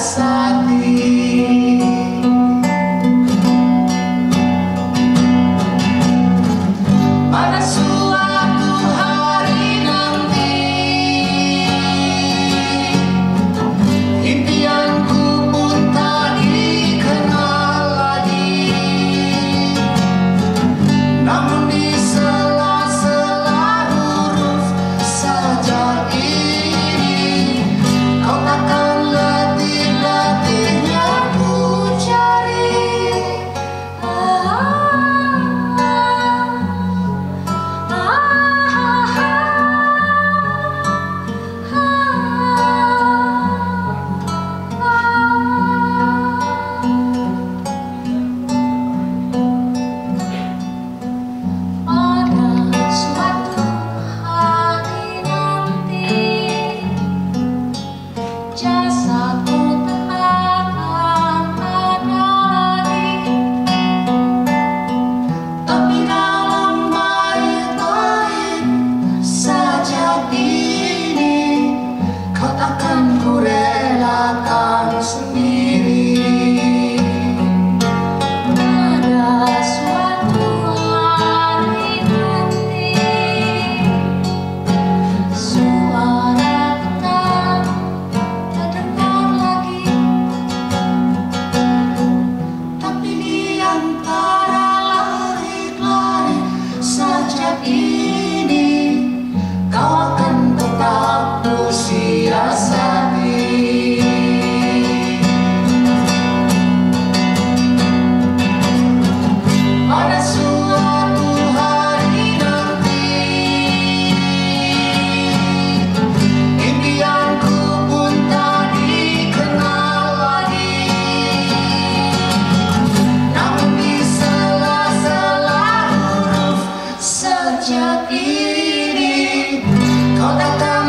beside me. いに」「こだ